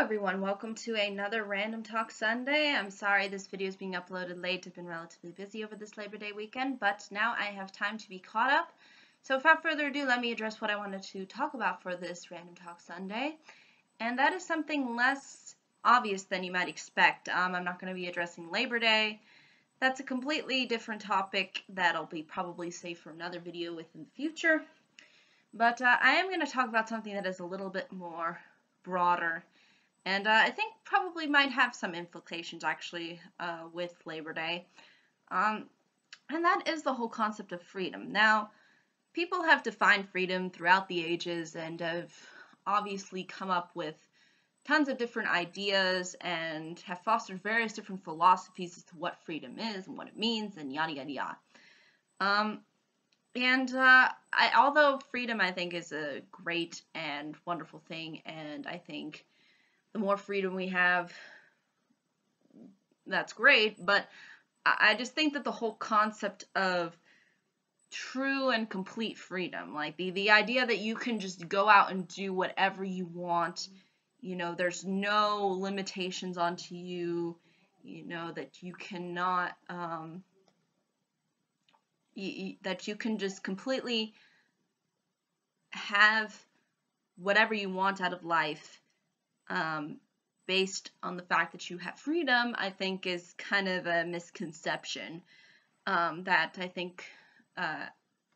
everyone, welcome to another Random Talk Sunday. I'm sorry this video is being uploaded late. I've been relatively busy over this Labor Day weekend, but now I have time to be caught up. So without further ado, let me address what I wanted to talk about for this Random Talk Sunday. And that is something less obvious than you might expect. Um, I'm not going to be addressing Labor Day. That's a completely different topic that'll be probably saved for another video within the future. But uh, I am going to talk about something that is a little bit more broader and uh, I think probably might have some implications actually uh, with Labor Day. Um, and that is the whole concept of freedom. Now, people have defined freedom throughout the ages and have obviously come up with tons of different ideas and have fostered various different philosophies as to what freedom is and what it means and yada yada yada. Um, and uh, I, although freedom, I think, is a great and wonderful thing, and I think the more freedom we have, that's great. But I just think that the whole concept of true and complete freedom, like the, the idea that you can just go out and do whatever you want, you know, there's no limitations onto you, you know, that you cannot, um, that you can just completely have whatever you want out of life um, based on the fact that you have freedom, I think is kind of a misconception um, that I think uh,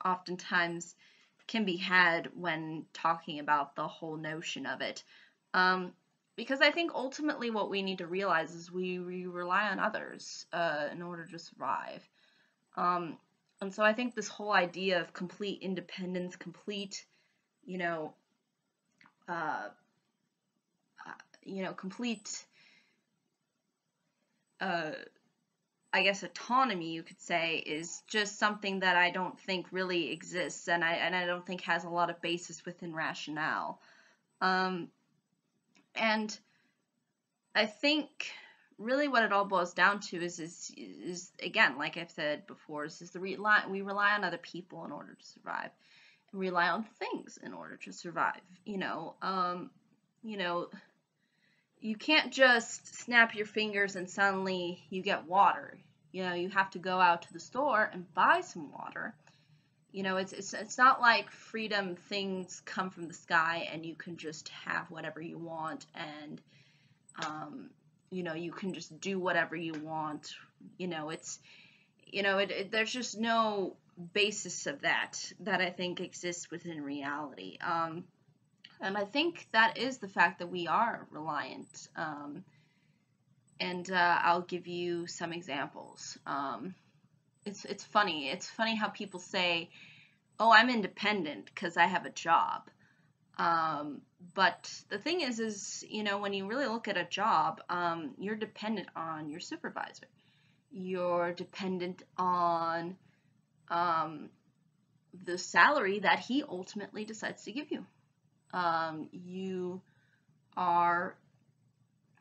oftentimes can be had when talking about the whole notion of it. Um, because I think ultimately what we need to realize is we, we rely on others uh, in order to survive. Um, and so I think this whole idea of complete independence, complete, you know, uh, you know, complete, uh, I guess, autonomy, you could say, is just something that I don't think really exists, and I and I don't think has a lot of basis within rationale. Um, and I think really what it all boils down to is is is again, like I've said before, is, is the rely we rely on other people in order to survive, and rely on things in order to survive. You know, um, you know you can't just snap your fingers and suddenly you get water. You know, you have to go out to the store and buy some water. You know, it's it's it's not like freedom things come from the sky and you can just have whatever you want and um, you know, you can just do whatever you want. You know, it's you know, it, it there's just no basis of that that I think exists within reality. Um, and I think that is the fact that we are reliant. Um, and uh, I'll give you some examples. Um, it's it's funny. It's funny how people say, "Oh, I'm independent because I have a job." Um, but the thing is, is you know when you really look at a job, um, you're dependent on your supervisor. You're dependent on um, the salary that he ultimately decides to give you um, you are,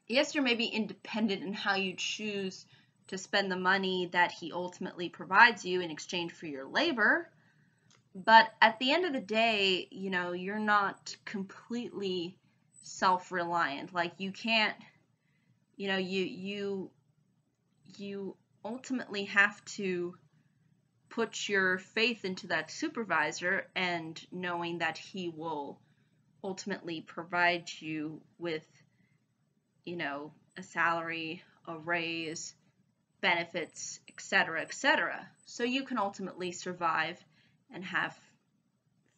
yes, you're maybe independent in how you choose to spend the money that he ultimately provides you in exchange for your labor. But at the end of the day, you know, you're not completely self-reliant. Like you can't, you know, you you you ultimately have to put your faith into that supervisor and knowing that he will ultimately provide you with, you know, a salary, a raise, benefits, etc., etc. So you can ultimately survive and have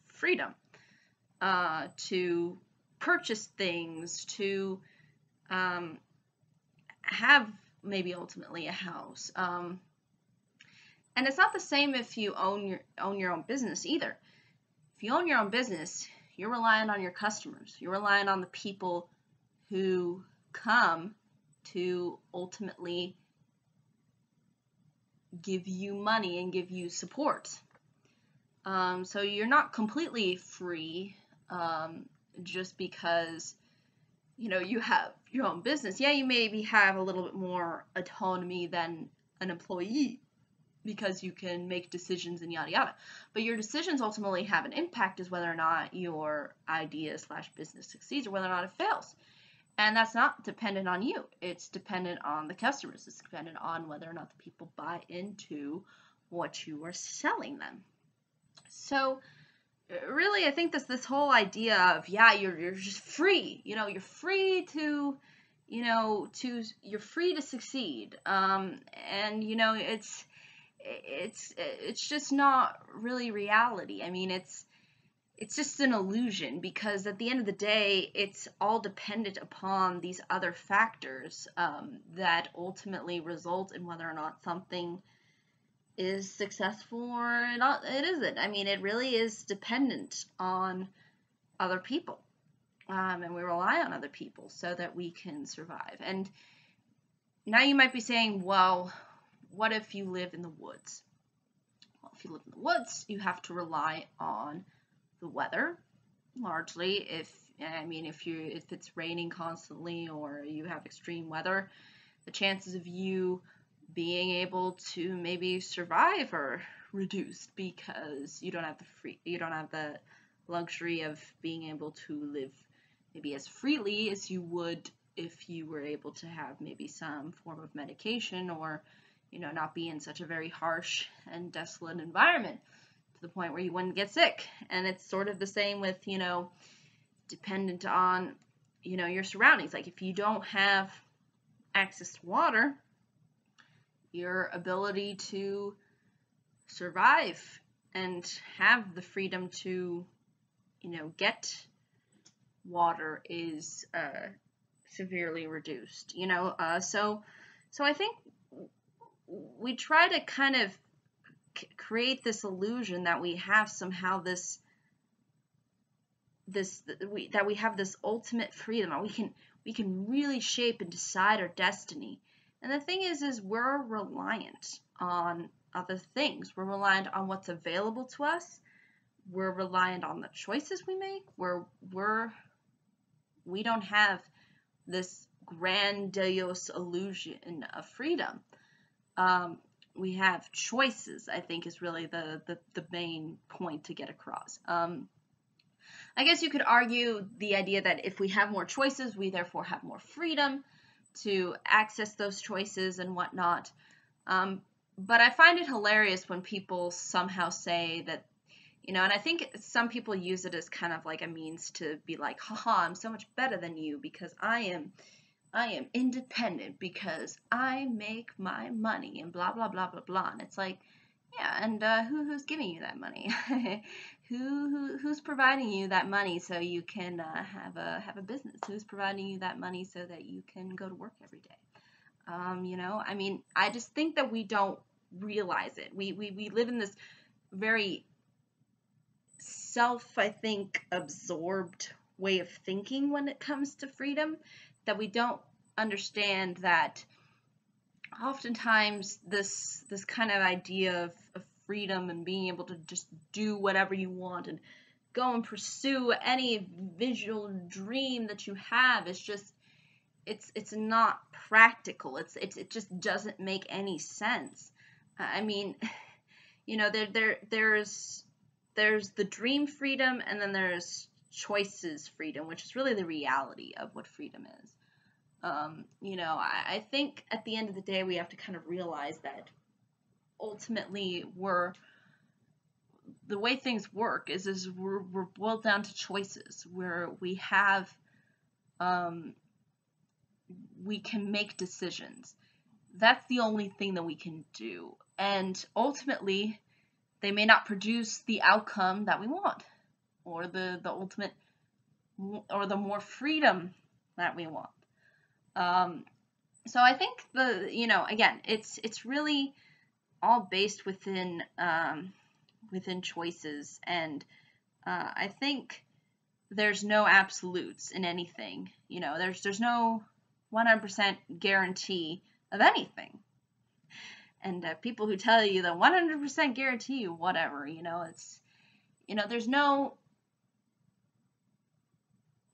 freedom uh, to purchase things, to um, have maybe ultimately a house. Um, and it's not the same if you own your own your own business either. If you own your own business, you're relying on your customers. You're relying on the people who come to ultimately give you money and give you support. Um, so you're not completely free um, just because you know you have your own business. Yeah, you maybe have a little bit more autonomy than an employee, because you can make decisions and yada yada. But your decisions ultimately have an impact as whether or not your idea slash business succeeds or whether or not it fails. And that's not dependent on you. It's dependent on the customers. It's dependent on whether or not the people buy into what you are selling them. So really I think this this whole idea of yeah, you're you're just free. You know, you're free to you know, to you're free to succeed. Um, and you know, it's it's it's just not really reality. I mean, it's it's just an illusion because at the end of the day, it's all dependent upon these other factors um, that ultimately result in whether or not something is successful or not. It isn't. I mean, it really is dependent on other people, um, and we rely on other people so that we can survive. And now you might be saying, well, what if you live in the woods? Well, if you live in the woods, you have to rely on the weather largely. If I mean, if you if it's raining constantly or you have extreme weather, the chances of you being able to maybe survive are reduced because you don't have the free you don't have the luxury of being able to live maybe as freely as you would if you were able to have maybe some form of medication or you know, not be in such a very harsh and desolate environment to the point where you wouldn't get sick. And it's sort of the same with, you know, dependent on, you know, your surroundings. Like if you don't have access to water, your ability to survive and have the freedom to, you know, get water is uh, severely reduced. You know, uh, so so I think we try to kind of create this illusion that we have somehow this this we, that we have this ultimate freedom and we can we can really shape and decide our destiny. And the thing is is we're reliant on other things. We're reliant on what's available to us. We're reliant on the choices we make. We're we're we don't have this grandiose illusion of freedom um, we have choices, I think is really the, the, the main point to get across. Um, I guess you could argue the idea that if we have more choices, we therefore have more freedom to access those choices and whatnot. Um, but I find it hilarious when people somehow say that, you know, and I think some people use it as kind of like a means to be like, haha, I'm so much better than you because I am I am independent because I make my money and blah blah blah blah blah. And it's like, yeah, and uh, who who's giving you that money? who, who who's providing you that money so you can uh, have a have a business? Who's providing you that money so that you can go to work every day? Um, you know, I mean, I just think that we don't realize it. We we we live in this very self, I think, absorbed way of thinking when it comes to freedom that we don't understand that oftentimes this this kind of idea of, of freedom and being able to just do whatever you want and go and pursue any visual dream that you have is just it's it's not practical. It's, it's it just doesn't make any sense. Uh, I mean you know there there there's there's the dream freedom and then there's choices freedom which is really the reality of what freedom is um, you know, I, I think at the end of the day, we have to kind of realize that ultimately we're the way things work is is we're, we're boiled down to choices where we have um, we can make decisions. That's the only thing that we can do. And ultimately they may not produce the outcome that we want or the the ultimate or the more freedom that we want um, so I think the you know again it's it's really all based within um, within choices. And uh, I think there's no absolutes in anything. You know there's there's no 100% guarantee of anything. And uh, people who tell you the 100% guarantee whatever you know it's you know there's no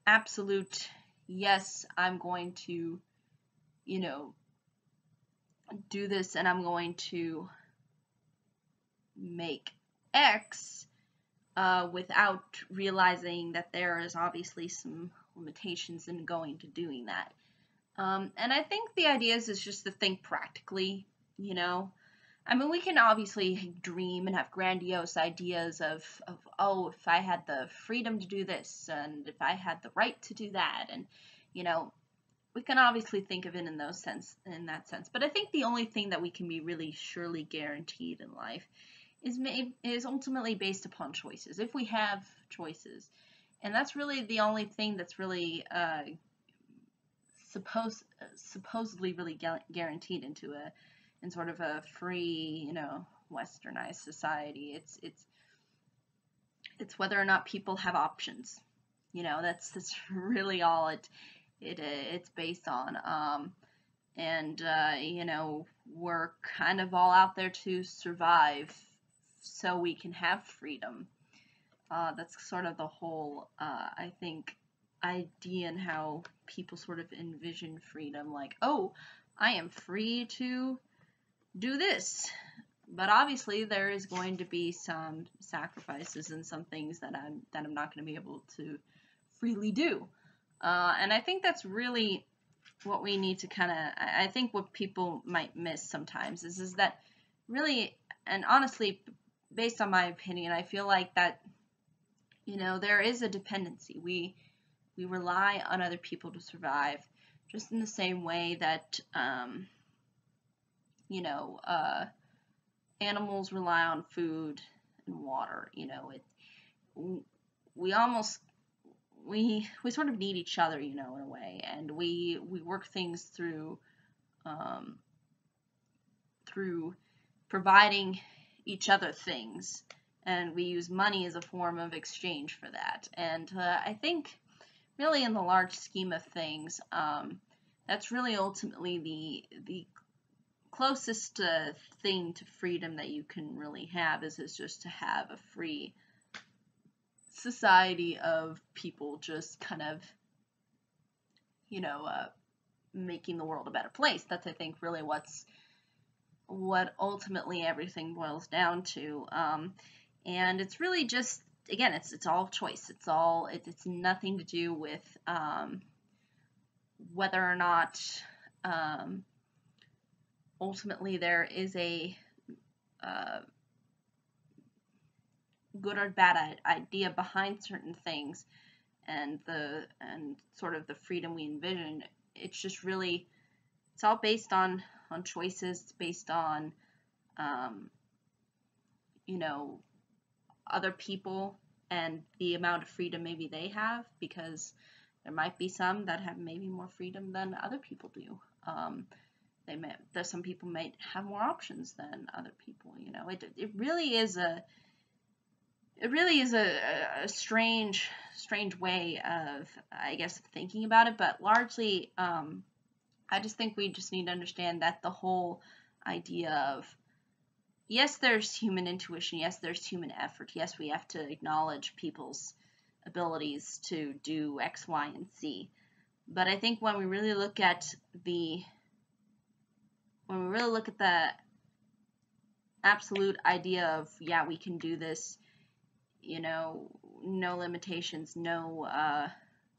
absolute yes, I'm going to, you know, do this and I'm going to make X uh, without realizing that there is obviously some limitations in going to doing that. Um, and I think the idea is, is just to think practically, you know. I mean, we can obviously dream and have grandiose ideas of, of, oh, if I had the freedom to do this, and if I had the right to do that, and, you know, we can obviously think of it in those sense, in that sense. But I think the only thing that we can be really surely guaranteed in life is may, is ultimately based upon choices. If we have choices, and that's really the only thing that's really uh, supposed supposedly really guaranteed into a in sort of a free, you know, westernized society. It's it's it's whether or not people have options. You know, that's that's really all it it it's based on. Um, and uh, you know, we're kind of all out there to survive, so we can have freedom. Uh, that's sort of the whole, uh, I think, idea and how people sort of envision freedom. Like, oh, I am free to do this. But obviously, there is going to be some sacrifices and some things that I'm that I'm not going to be able to freely do. Uh, and I think that's really what we need to kind of. I think what people might miss sometimes is is that really, and honestly, based on my opinion, I feel like that you know there is a dependency. We we rely on other people to survive, just in the same way that um, you know uh, animals rely on food and water. You know it. We almost we we sort of need each other, you know, in a way, and we we work things through um, through providing each other things, and we use money as a form of exchange for that. And uh, I think really in the large scheme of things, um, that's really ultimately the the closest uh, thing to freedom that you can really have is, is just to have a free society of people just kind of you know uh, making the world a better place that's i think really what's what ultimately everything boils down to um, and it's really just again, it's it's all choice. It's all it, it's nothing to do with um, whether or not um, ultimately there is a uh, good or bad idea behind certain things, and the and sort of the freedom we envision. It's just really it's all based on on choices. Based on um, you know other people and the amount of freedom maybe they have because there might be some that have maybe more freedom than other people do. Um, they may, there's some people might have more options than other people. You know, it it really is a it really is a, a strange strange way of I guess thinking about it, but largely um, I just think we just need to understand that the whole idea of yes, there's human intuition. Yes, there's human effort. Yes, we have to acknowledge people's abilities to do X, Y, and Z. But I think when we really look at the when we really look at the absolute idea of yeah, we can do this, you know, no limitations, no uh,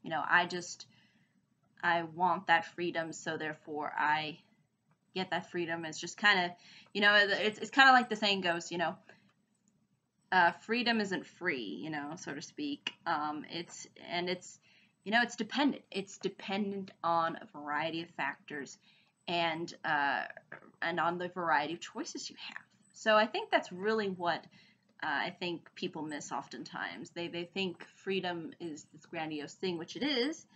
you know, I just I want that freedom, so therefore I get that freedom. It's just kind of, you know, it's, it's kind of like the saying goes, you know, uh, freedom isn't free, you know, so to speak. Um, it's, and it's, you know, it's dependent. It's dependent on a variety of factors and, uh, and on the variety of choices you have. So I think that's really what uh, I think people miss oftentimes. They, they think freedom is this grandiose thing, which it is,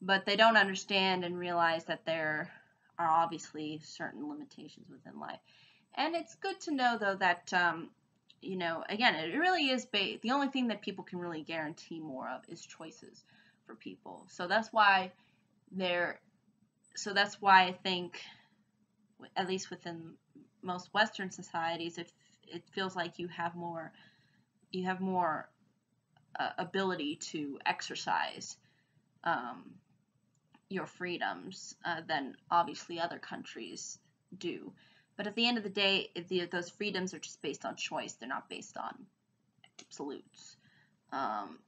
but they don't understand and realize that there are obviously certain limitations within life. And it's good to know, though, that, um, you know, again, it really is ba- the only thing that people can really guarantee more of is choices for people. So that's why they're, so that's why I think, at least within most Western societies, it, it feels like you have more, you have more uh, ability to exercise um, your freedoms uh, than obviously other countries do. But at the end of the day, the, those freedoms are just based on choice. They're not based on absolutes. Um,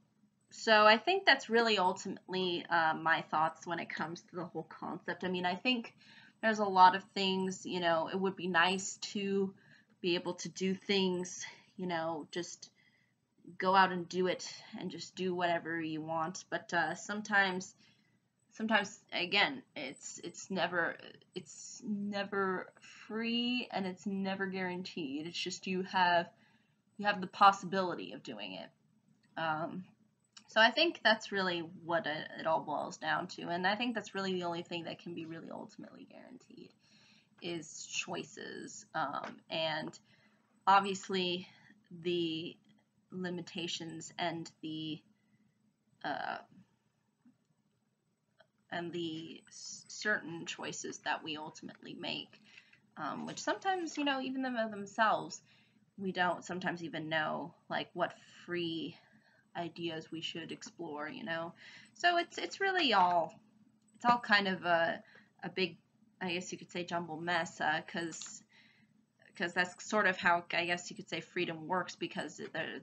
so I think that's really ultimately uh, my thoughts when it comes to the whole concept. I mean, I think there's a lot of things, you know, it would be nice to be able to do things, you know, just go out and do it and just do whatever you want. But uh, sometimes, sometimes again, it's it's never it's never free and it's never guaranteed. It's just you have you have the possibility of doing it. Um, so I think that's really what it, it, all boils down to, and I think that's really the only thing that can be really ultimately guaranteed is choices, um, and obviously the limitations and the uh, and the certain choices that we ultimately make, um, which sometimes you know even them themselves we don't sometimes even know like what free ideas we should explore, you know. So it's it's really all it's all kind of a a big I guess you could say jumble mess because uh, because that's sort of how I guess you could say freedom works because there's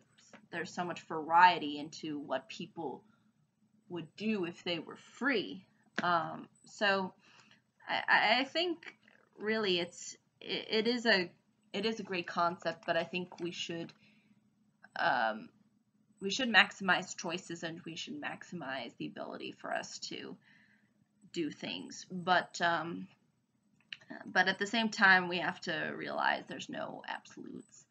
there's so much variety into what people would do if they were free. Um, so I, I think really it's it, it is a it is a great concept, but I think we should um, we should maximize choices and we should maximize the ability for us to do things. But um, but at the same time, we have to realize there's no absolutes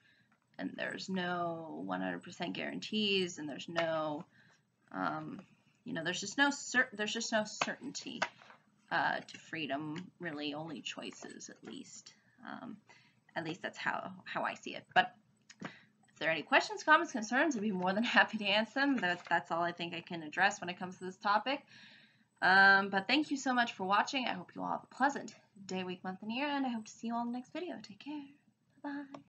and there's no 100% guarantees and there's no um, you know there's just no cer- there's just no certainty uh, to freedom. Really, only choices at least. Um, at least that's how, how I see it. But there are any questions, comments, concerns, I'd be more than happy to answer them. That, that's all I think I can address when it comes to this topic. Um, but thank you so much for watching. I hope you all have a pleasant day, week, month, and year, and I hope to see you all in the next video. Take care. Bye-bye.